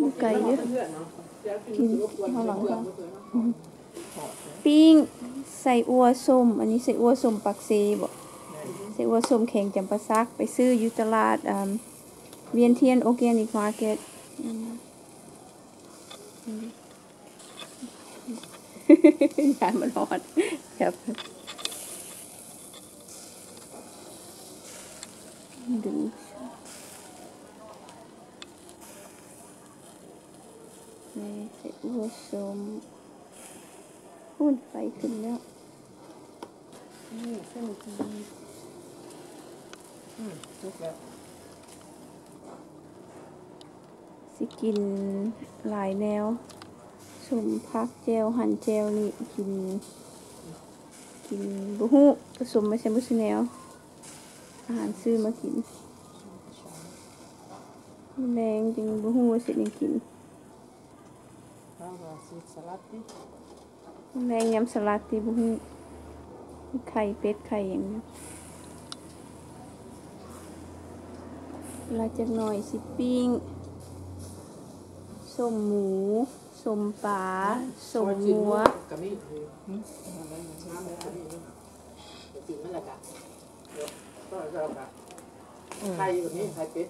ลูกไก่เยอะกินข้างหลังเพื่อค่ะนปิ้งใส่อัวส้ม อันนี้ใส่อัวส้มปักเซบ่ใส่อัวส้มแข็งจำปาซัก ไปซื้ออยู่ตลาดเวียนเทียนโอแกนิกมาร์เก็ตยามันร้อนครับดึ งนี่ใส่อัวส้มหุ่นไฟขึ้นแล้วนี่เส้นจีอืมทุกแล้วสิกินหลายแนวสมพักเจลหั่นเจลนี่กิน กินบุฮูผสมไม่ใช่บุชแนว อาหารซื้อมากินแรงจริงบุฮูว่าสิยังกิน แล้วก็ซีสลัดนี่แรงยำสลัดที่บุฮูไข่เป็ดไข่อย่างนี้เวลาจากหน่อยสิปิ้งส้มหมูส้มปลาส้มหัวกับนี่คืออะไรน้ำอะไรอันนี้เนาะเดี๋ยวกินมันละกันเดี๋ยวก็จะเอากะไข่แบบนี้ไข่เป็ด